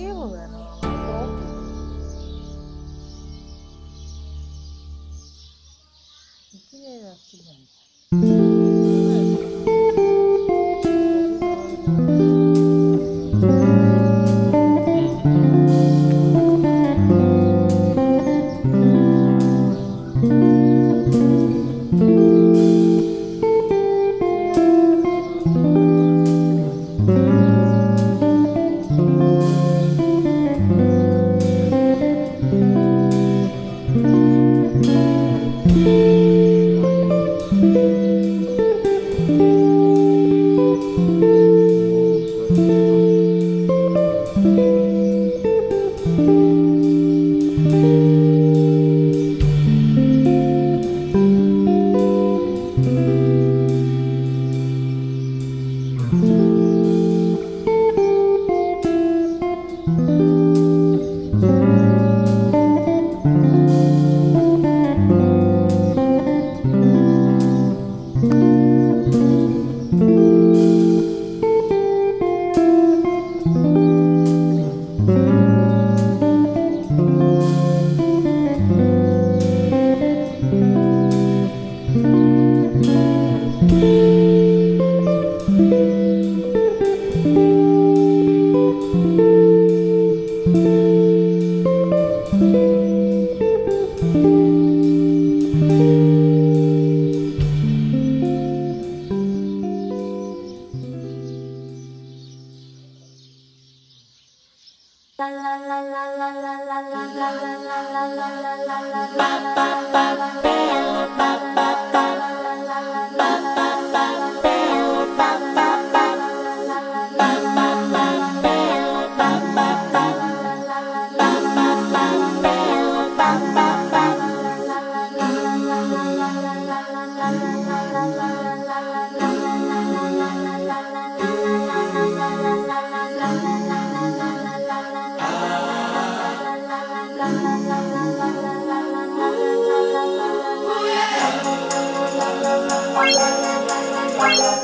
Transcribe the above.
Isso aqui, mano, é um O que la la la la la la Bye.